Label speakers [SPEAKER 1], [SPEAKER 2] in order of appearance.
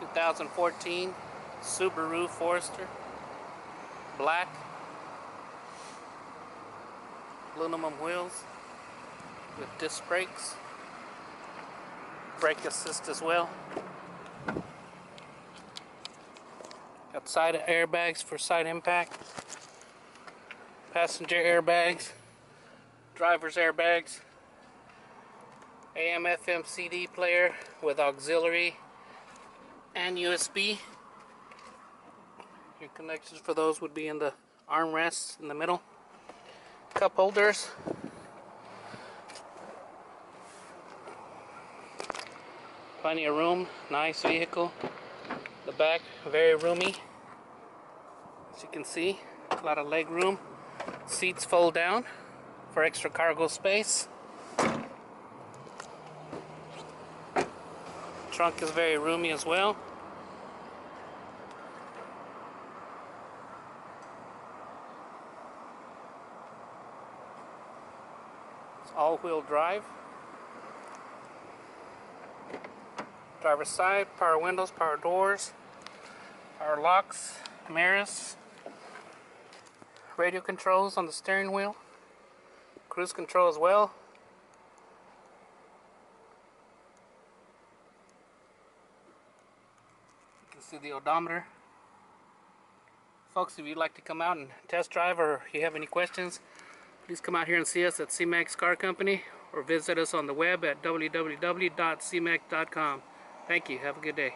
[SPEAKER 1] 2014 Subaru Forester. Black. Aluminum wheels with disc brakes. Brake assist as well. Got side airbags for side impact. Passenger airbags. Driver's airbags. AM FM CD player with auxiliary and USB. Your connections for those would be in the armrests in the middle. Cup holders. Plenty of room, nice vehicle. The back very roomy. As you can see, a lot of leg room. Seats fold down for extra cargo space. Trunk is very roomy as well. It's all-wheel drive. Driver's side, power windows, power doors, power locks, mirrors, radio controls on the steering wheel, cruise control as well. See the odometer. Folks, if you'd like to come out and test drive or you have any questions, please come out here and see us at Siamak's Car Company or visit us on the web at www.cmac.com. Thank you. Have a good day.